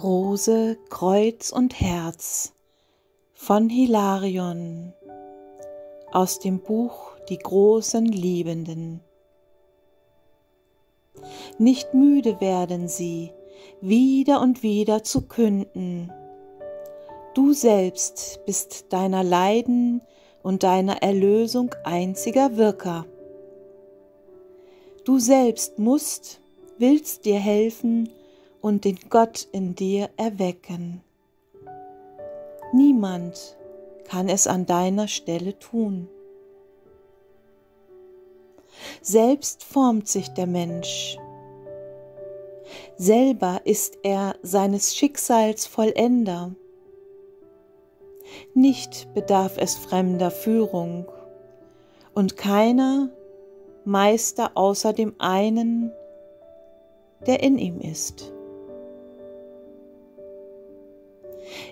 Rose, Kreuz und Herz von Hilarion aus dem Buch Die großen Liebenden. Nicht müde werden sie, wieder und wieder zu künden. Du selbst bist deiner Leiden und deiner Erlösung einziger Wirker. Du selbst musst, willst dir helfen und den Gott in dir erwecken. Niemand kann es an deiner Stelle tun. Selbst formt sich der Mensch. Selber ist er seines Schicksals Vollender. Nicht bedarf es fremder Führung und keiner Meister außer dem einen, der in ihm ist.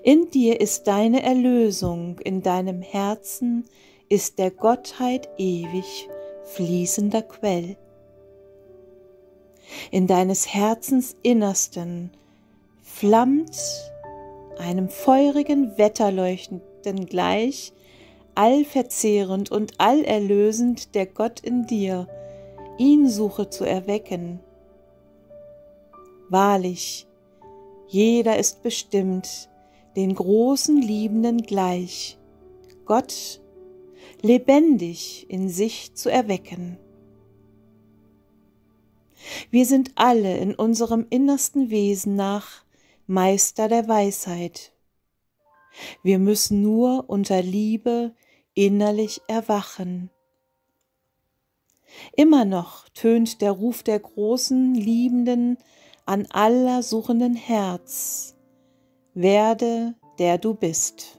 In dir ist deine Erlösung, in deinem Herzen ist der Gottheit ewig fließender Quell. In deines Herzens Innersten flammt einem feurigen Wetterleuchtenden gleich, allverzehrend und allerlösend der Gott in dir, ihn suche zu erwecken. Wahrlich, jeder ist bestimmt, den großen Liebenden gleich, Gott lebendig in sich zu erwecken. Wir sind alle in unserem innersten Wesen nach Meister der Weisheit. Wir müssen nur unter Liebe innerlich erwachen. Immer noch tönt der Ruf der großen Liebenden an aller suchenden Herz werde, der du bist.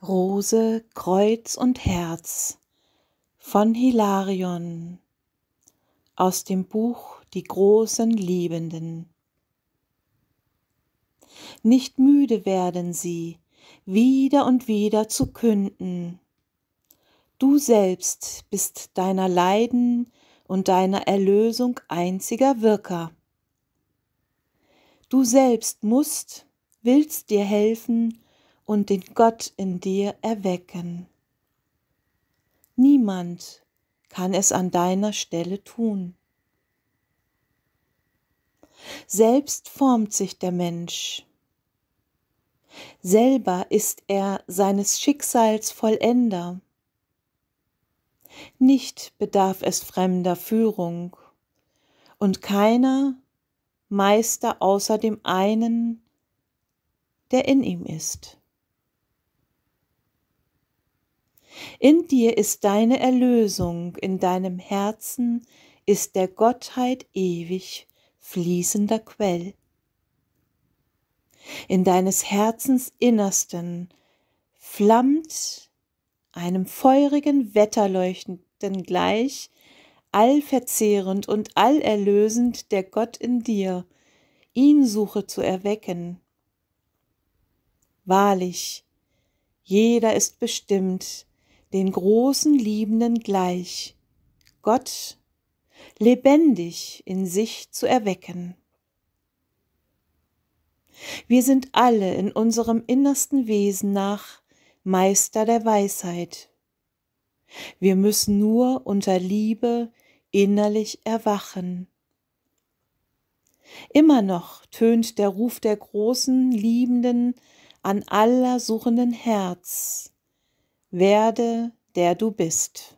Rose, Kreuz und Herz von Hilarion aus dem Buch Die großen Liebenden. Nicht müde werden sie, wieder und wieder zu künden. Du selbst bist deiner Leiden und deiner Erlösung einziger Wirker. Du selbst musst, willst dir helfen und den Gott in dir erwecken. Niemand kann es an deiner Stelle tun. Selbst formt sich der Mensch. Selber ist er seines Schicksals Vollender. Nicht bedarf es fremder Führung, und keiner Meister außer dem einen, der in ihm ist. In dir ist deine Erlösung, in deinem Herzen ist der Gottheit ewig fließender Quell. In deines Herzens Innersten flammt einem feurigen Wetterleuchtenden gleich, allverzehrend und allerlösend der Gott in dir, ihn suche zu erwecken. Wahrlich, jeder ist bestimmt, den großen Liebenden gleich, Gott lebendig in sich zu erwecken. Wir sind alle in unserem innersten Wesen nach Meister der Weisheit. Wir müssen nur unter Liebe innerlich erwachen. Immer noch tönt der Ruf der großen Liebenden an aller suchenden Herz werde der du bist.